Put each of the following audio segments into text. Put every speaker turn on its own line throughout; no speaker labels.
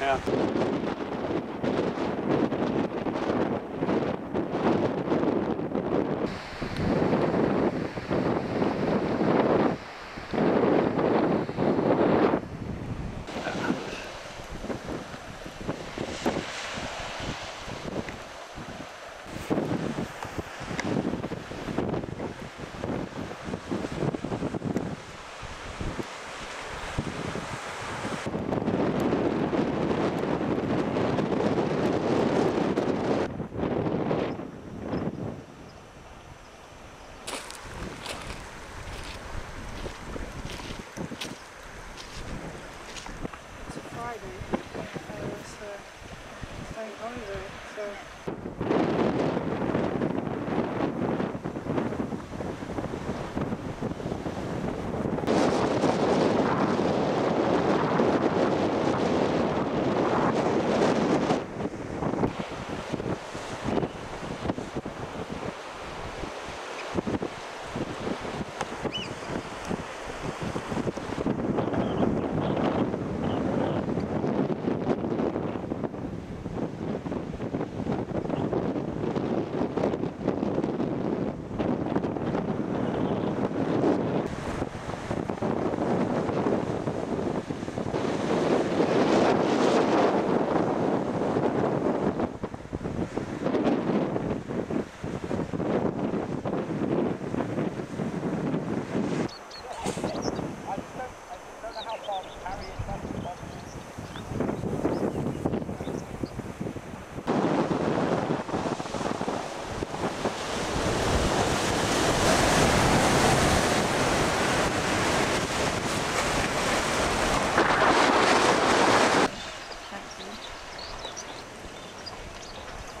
Yeah.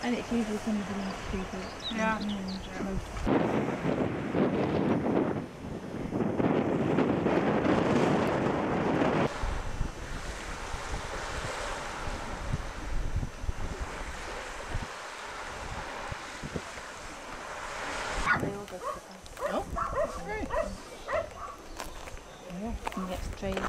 And it's usually somebody stupid.
Yeah.
Mm, most- They all go to the
oh, that's great.
Yeah, you can get strays.